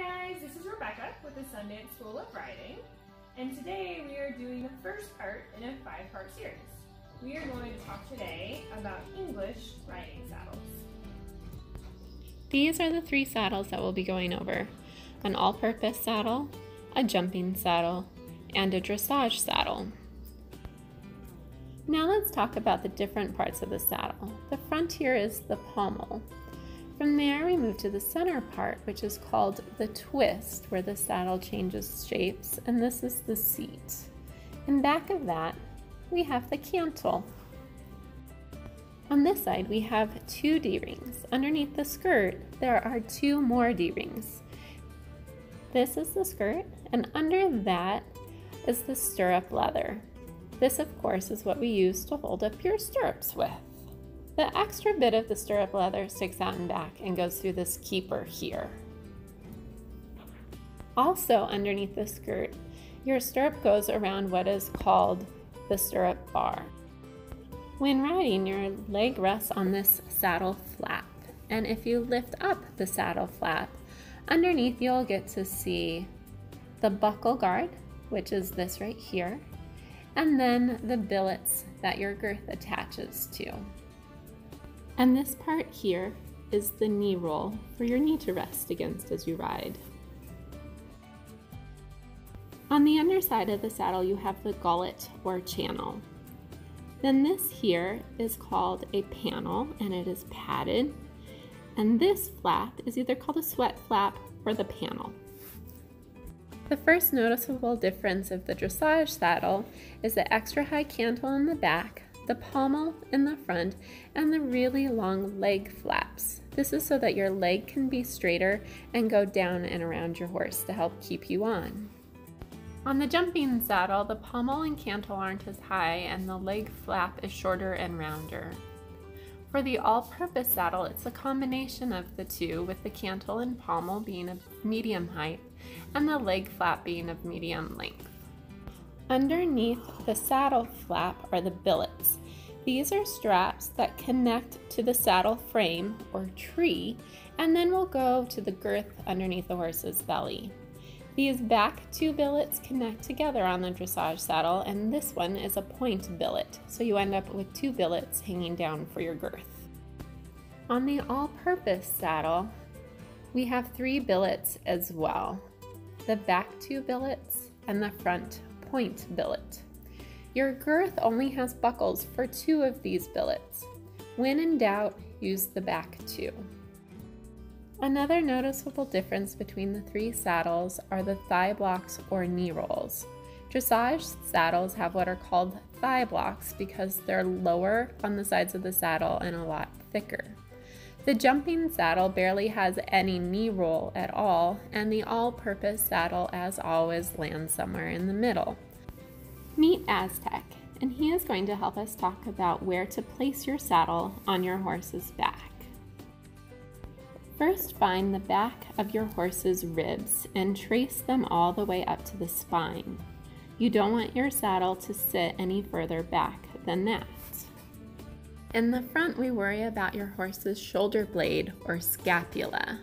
guys, this is Rebecca with the Sundance School of Riding, and today we are doing the first part in a five-part series. We are going to talk today about English riding saddles. These are the three saddles that we'll be going over. An all-purpose saddle, a jumping saddle, and a dressage saddle. Now let's talk about the different parts of the saddle. The front here is the pommel. From there, we move to the center part, which is called the twist, where the saddle changes shapes, and this is the seat. In back of that, we have the cantle. On this side, we have two D-rings. Underneath the skirt, there are two more D-rings. This is the skirt, and under that is the stirrup leather. This, of course, is what we use to hold up your stirrups with. The extra bit of the stirrup leather sticks out in back and goes through this keeper here. Also underneath the skirt, your stirrup goes around what is called the stirrup bar. When riding, your leg rests on this saddle flap, and if you lift up the saddle flap, underneath you'll get to see the buckle guard, which is this right here, and then the billets that your girth attaches to. And this part here is the knee roll for your knee to rest against as you ride. On the underside of the saddle, you have the gullet or channel. Then this here is called a panel and it is padded. And this flap is either called a sweat flap or the panel. The first noticeable difference of the dressage saddle is the extra high cantle in the back the pommel in the front, and the really long leg flaps. This is so that your leg can be straighter and go down and around your horse to help keep you on. On the jumping saddle, the pommel and cantle aren't as high and the leg flap is shorter and rounder. For the all-purpose saddle, it's a combination of the two, with the cantle and pommel being of medium height and the leg flap being of medium length. Underneath the saddle flap are the billets. These are straps that connect to the saddle frame or tree and then will go to the girth underneath the horse's belly. These back two billets connect together on the dressage saddle and this one is a point billet, so you end up with two billets hanging down for your girth. On the all-purpose saddle, we have three billets as well. The back two billets and the front point billet. Your girth only has buckles for two of these billets. When in doubt, use the back two. Another noticeable difference between the three saddles are the thigh blocks or knee rolls. Dressage saddles have what are called thigh blocks because they're lower on the sides of the saddle and a lot thicker. The jumping saddle barely has any knee roll at all, and the all-purpose saddle, as always, lands somewhere in the middle. Meet Aztec, and he is going to help us talk about where to place your saddle on your horse's back. First find the back of your horse's ribs and trace them all the way up to the spine. You don't want your saddle to sit any further back than that. In the front, we worry about your horse's shoulder blade or scapula.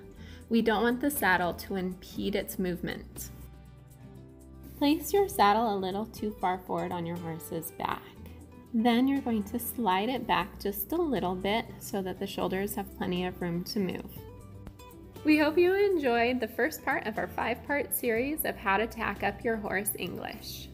We don't want the saddle to impede its movement. Place your saddle a little too far forward on your horse's back. Then you're going to slide it back just a little bit so that the shoulders have plenty of room to move. We hope you enjoyed the first part of our five part series of how to tack up your horse English.